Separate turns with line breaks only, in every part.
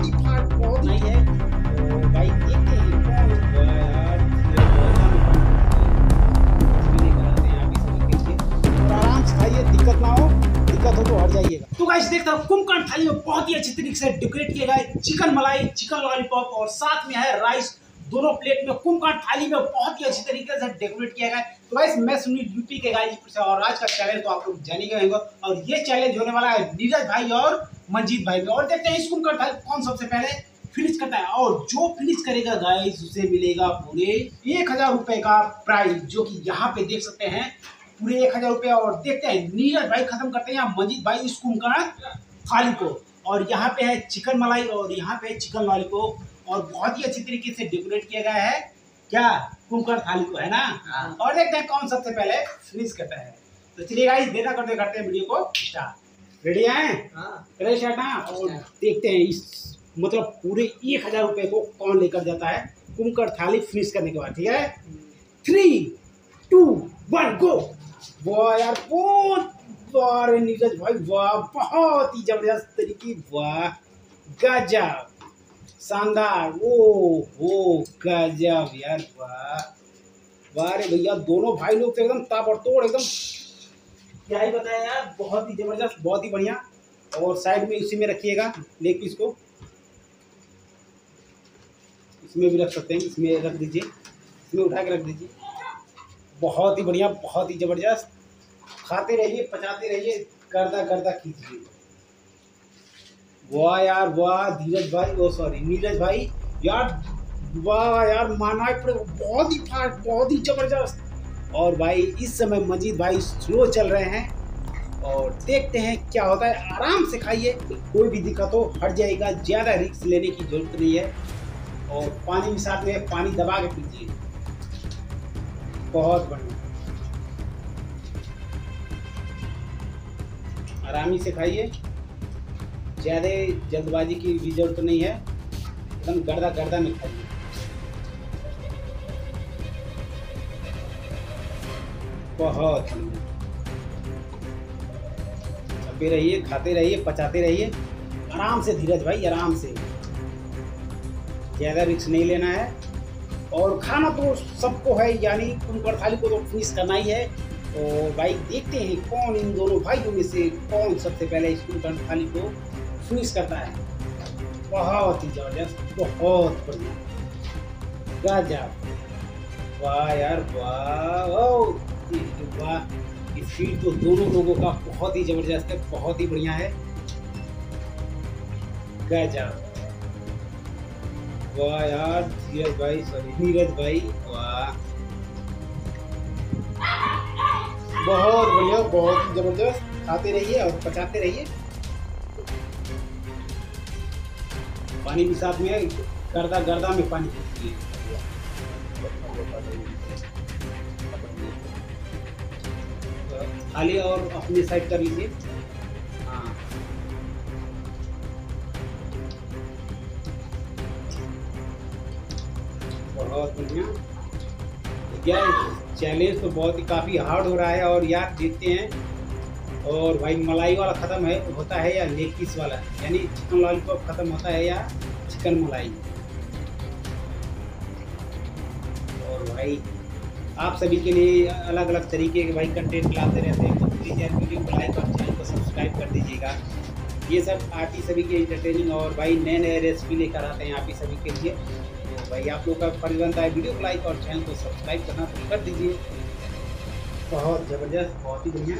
बहुत दिक्कत ना हो दिक्कत हो तो हट जाइएगा तो गाइस देखता हूँ, कुमकर्ण थाली में बहुत ही अच्छी तरीके से डेकोरेट किया गया है। चिकन मलाई, चिकन लॉलीपॉप और साथ में है राइस दोनों प्लेट में कुमकर्ण थाली में बहुत ही अच्छी तरीके से डेकोरेट किया गया तो गाइस मैं सुनील यूपी के गाइस और आज का चैलेंज तो आप लोग जाने गए होंगे। और ये चैलेंज होने वाला है नीरज भाई और मंजीत भाई में। और देखते हैं इस कुमकर्ण थाली कौन सबसे पहले फिनिश करता है। और जो फिनिश करेगा गाइस उसे मिलेगा पूरे एक हज़ार रुपए का प्राइज जो कि यहाँ पे देख सकते हैं। पूरे एक हज़ार रुपये और देखते हैं, नीरज भाई खत्म करते हैं या मंजीत भाई इस कुमकर्ण थाली को। और यहाँ पे है चिकन मलाई और यहाँ पे है चिकन लॉलीपॉप और बहुत ही अच्छी तरीके से डेकोरेट किया गया है। क्या? कुमकर्ण थाली को है ना?
हाँ।
और देखते हैं कौन सबसे पहले फिनिश करता है। तो चलिए गाइस देना करते करते हैं वीडियो को। स्टार्ट रेडी हैं?
हाँ।
स्टार्ट ना? और देखते हैं इस मतलब पूरे एक हज़ार रुपये को कौन लेकर जाता है कुमकर्ण थाली फिनिश करने के बाद ठीक है? थ्री टू वन गो वाह यार बहुत वाह नीरज भाई वाह बहुत ही ज़बरदस्त तरीके वाह गजब। शानदार। ओ हो गजब यार, वाह। वाह रे भैया, दोनों भाई लोग तो एकदम ताबड़तोड़, एकदम। क्या ही बताया यार, बहुत ही ज़बरदस्त, बहुत ही बढ़िया। और साइड में उसी में रखिएगा लेग पीस को। इसमें भी रख सकते हैं, इसमें रख दीजिए। इसमें उठा के रख दीजिए। बहुत ही बढ़िया, बहुत ही ज़बरदस्त। खाते रहिए, पचाते रहिए गर्दा गर्दा कीजिए। वाह यार, वाह, धीरज भाई, ओ सॉरी नीरज भाई, यार, वाह यार, माना है बहुत ही फास्ट बहुत ही ज़बरदस्त। और भाई, इस समय मजीद भाई स्लो चल रहे हैं, और देखते हैं क्या होता है। आराम से खाइए, कोई भी दिक्कत हो, हट जाएगा ज़्यादा रिक्स लेने की ज़रूरत नहीं है। और पानी में साथ में, पानी दबा के पीजिए। बहुत बढ़िया। आरामी से खाइए। ज़्यादा जल्दबाजी की भी ज़रूरत तो नहीं है। एकदम गर्दा गर्दा में खाइए बहुत खाते रहिए खाते रहिए, पचाते रहिए। आराम से धीरज भाई, आराम से। ज़्यादा रिक्स नहीं लेना है। और खाना तो सबको है, यानी कुमकर थाली को तो फिनिश करना ही है। तो भाई देखते हैं कौन इन दोनों भाइयों में से कौन सबसे पहले इस कुमकर थाली को फिनिश करता है। बहुत ही ज़बरदस्त, बहुत बढ़िया। गजब वाह यार, वाह वाह। ये फ़ीड तो दोनों लोगों का बहुत ही ज़बरदस्त है, बहुत ही बढ़िया है। गजब वाह यार, धीरज भाई सॉरी नीरज भाई, वाह। बहुत बढ़िया, बहुत ज़बरदस्त। खाते रहिए और पचाते रहिए। पानी भी साथ में गर्दा गर्दा में पानी खाली और अपनी साइड कर लीजिए। हाँ। बहुत बढ़िया। चैलेंज तो बहुत ही काफ़ी हार्ड हो रहा है और यार देखते हैं। और भाई मलाई वाला ख़त्म है, होता है या लेग पीस वाला? यानी चिकन लॉलीपॉप ख़त्म होता है या चिकन मलाई? और भाई, आप सभी के लिए अलग अलग तरीके के भाई कंटेंट लाते रहते हैं तो प्लीज़ यार वीडियो को लाइक और चैनल को सब्सक्राइब कर दीजिएगा। ये सब आप ही सभी के इंटरटेनिंग और भाई नए नए रेसिपी लेकर आते हैं आप ही सभी के लिए। तो भाई आप लोग का फ़र्ज़ बनता है वीडियो को लाइक और चैनल को सब्सक्राइब करना तो कर दीजिए। बहुत ज़बरदस्त, बहुत ही बढ़िया।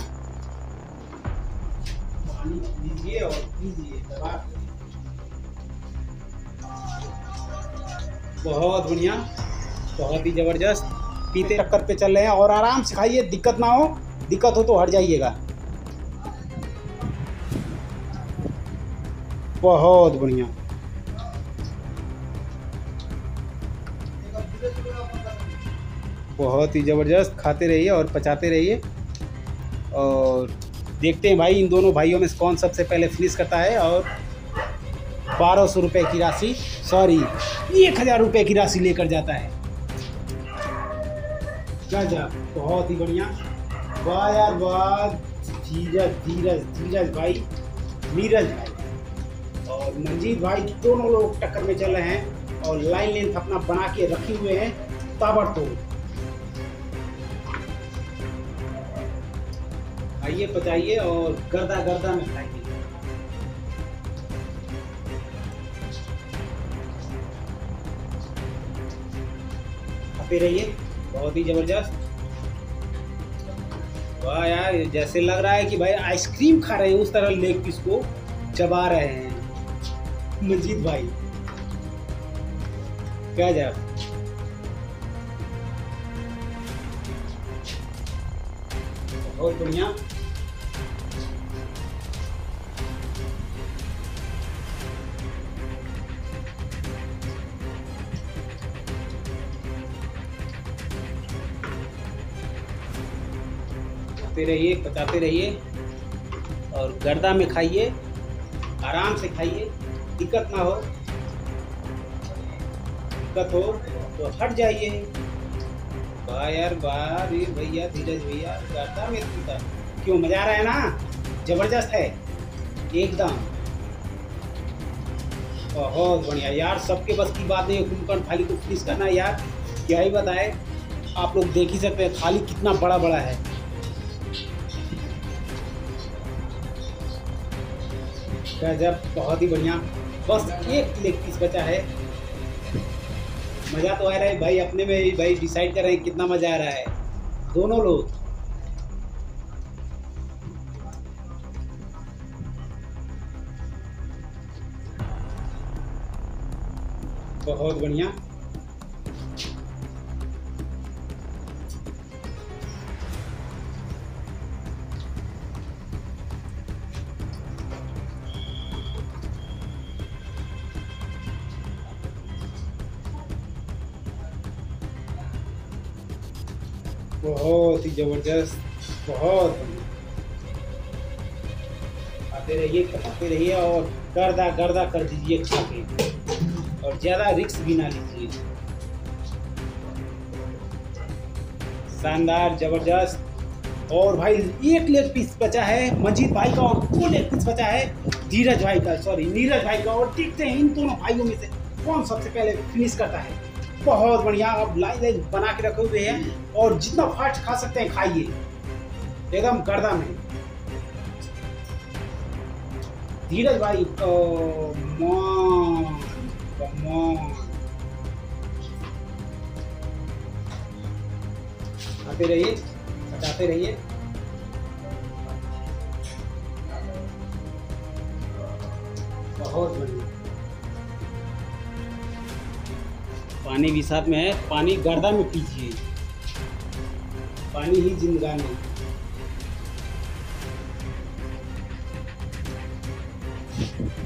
लीजिए और पीजिए दबा बहुत बढ़िया, बहुत ही ज़बरदस्त। पीते टक्कर पे चल रहे हैं और आराम से खाइए, दिक्कत ना हो, दिक्कत हो तो हट जाइएगा। बहुत बढ़िया। बहुत ही ज़बरदस्त, खाते रहिए और पचाते रहिए। और देखते हैं भाई, इन दोनों भाइयों में कौन सबसे पहले फिनिश करता है और बारह सौ रुपये की राशि सॉरी एक हज़ार रुपये की राशि लेकर जाता है। क्या जा, बहुत ही बढ़िया। वाह यार, वाह। धीरज धीरज धीरज भाई, नीरज भाई। और मंजीत भाई, दोनों लोग टक्कर में चल रहे हैं और लाइन लेंथ अपना बना के रखे हुए हैं, ताबड़तोड़। आइए पचाइए और गर्दा गर्दा में खाइए खाते रहिए, बहुत ही ज़बरदस्त। वाह यार जैसे लग रहा है कि भाई आइसक्रीम खा रहे हैं, उस तरह लेग पीस को चबा रहे हैं। मजीद भाई। क्या जा बहुत बढ़िया। खाते रहिए, पचाते रहिए और गर्दा में खाइए, आराम से खाइए। दिक्कत ना हो। दिक्कत हो तो हट जाइए। वाह यार वाह रे भैया, धीरज भैया गर्दा में पीता क्यों, मज़ा आ रहा है ना? ज़बरदस्त है। एकदम। बहुत बढ़िया। यार, सबके बस की बात नहीं है कुंभकर्ण थाली को फिनिश करना यार। क्या ही बताए? आप लोग देख ही सकते हैं थाली कितना बड़ा बड़ा है। गजब बहुत ही बढ़िया। बस एक लेग पीस बचा है। मज़ा तो आ रहा है भाई, अपने में ही भाई डिसाइड कर रहे हैं कितना मज़ा आ रहा है। दोनों लोग। बहुत बढ़िया। बहुत ही ज़बरदस्त, बहुत आते रहिए खाते रहिए और गर्दा गर्दा कर दीजिए खा के और ज़्यादा रिक्स भी ना लीजिए। शानदार, ज़बरदस्त। और भाई, एक लेग पीस बचा है, मंजीत भाई का और दो लेग पीस बचा है, धीरज भाई का सॉरी नीरज भाई का। और देखते हैं इन दोनों भाइयों में से कौन सबसे पहले फिनिश करता है। बहुत बढ़िया अब लाइन लाइन बना के रखे हुए हैं और जितना फास्ट खा सकते हैं, खाइए। एकदम गर्दा में। धीरज भाई आते रहिए हटाते रहिए। बहुत बढ़िया। पानी भी साथ में है। पानी गर्दा में पीजिए। पानी ही जिंदगानी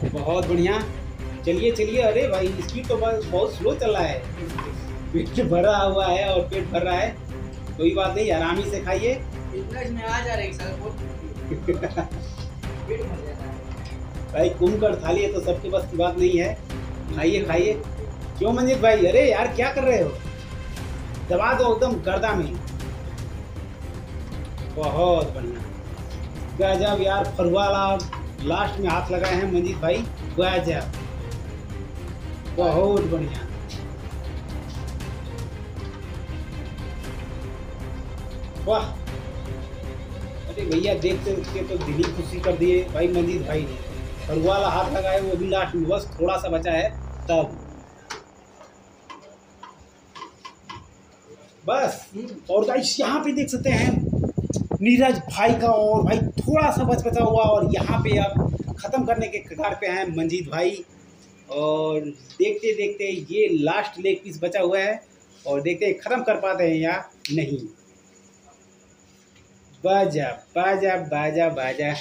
बहुत बढ़िया। चलिए चलिए। अरे भाई स्पीड तो बस बहुत स्लो चल रहा है। पेट भरा हुआ है और पेट भर रहा है। कोई बात नहीं आराम ही से खाइए।
में आ जा रही सर पेट भर जाता है।
भाई थाली है तो सबके पास की बात नहीं है। खाइए खाइए। क्यों मंजित भाई? अरे यार, क्या कर रहे हो? दबा दो एकदम गर्दा में। बहुत बढ़िया। गजब यार फरुआला लास्ट में हाथ लगाए हैं मंजीत भाई। गजब। बहुत बढ़िया। वाह। अरे भैया, देखते देखते तो दिल ही खुशी कर दिए भाई मंजीत भाई ने। फरुआला हाथ लगाए, वो भी लास्ट में। बस थोड़ा सा बचा है, तब। बस। और गाइस यहाँ पे देख सकते हैं नीरज भाई का और भाई थोड़ा सा बच बचा हुआ और यहाँ पे अब ख़त्म करने के कगार पे हैं मंजीत भाई। और देखते देखते ये लास्ट लेग पीस बचा हुआ है और देखते ख़त्म कर पाते हैं या नहीं। बाजा बाजा बाजा बाजा।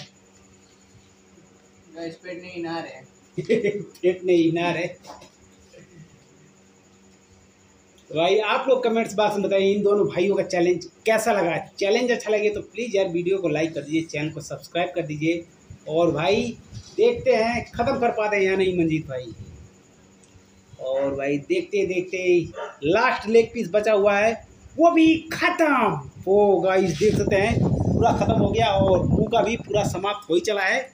गाइस पेट नहीं ना रहे
पेट में इनार है भाई आप लोग कमेंट्स बॉक्स में बताइए इन दोनों भाइयों का चैलेंज कैसा लगा? चैलेंज अच्छा लगे तो प्लीज़ यार वीडियो को लाइक कर दीजिए चैनल को सब्सक्राइब कर दीजिए। और भाई देखते हैं ख़त्म कर पाते हैं या नहीं मंजीत भाई? और भाई देखते देखते लास्ट लेग पीस बचा हुआ है। वो भी ख़त्म वो गाइस देख सकते हैं पूरा ख़त्म हो गया और मुँह का भी पूरा समाप्त हो ही चला है।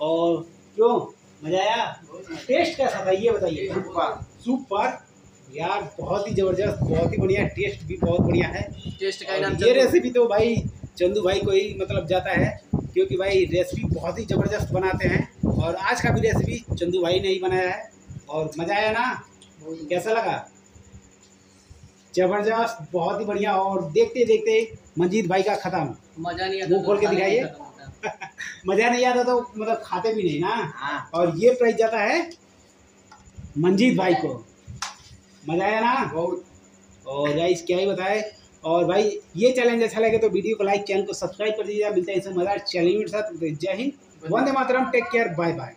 और क्यों? मज़ा आया? टेस्ट कैसा था? ये बताइए।
सुपर
सुपर यार बहुत ही ज़बरदस्त बहुत ही बढ़िया टेस्ट भी बहुत बढ़िया है।
टेस्ट का इनाम
ये रेसिपी तो भाई चंदू भाई को ही मतलब जाता है क्योंकि भाई रेसिपी बहुत ही ज़बरदस्त बनाते हैं। और आज का भी रेसिपी चंदू भाई ने ही बनाया है। और मज़ा आया ना? कैसा लगा? ज़बरदस्त बहुत ही बढ़िया। और देखते देखते मंजीत भाई का खत्म।
मज़ा नहीं आता
मुँह
तो
खोल के दिखाइए। मज़ा नहीं आता तो मतलब खाते भी नहीं ना?
हाँ।
और ये प्राइस जाता है मंजीत भाई को। मज़ा आया ना?
बहुत।
और गाइस क्या ही बताए? और भाई ये चैलेंज अच्छा लगे तो वीडियो को लाइक चैनल को सब्सक्राइब कर दीजिएगा मिलते हैं इसमें मज़ा चैलेंज के साथ। जय हिंद। वंदे मातरम टेक केयर बाय बाय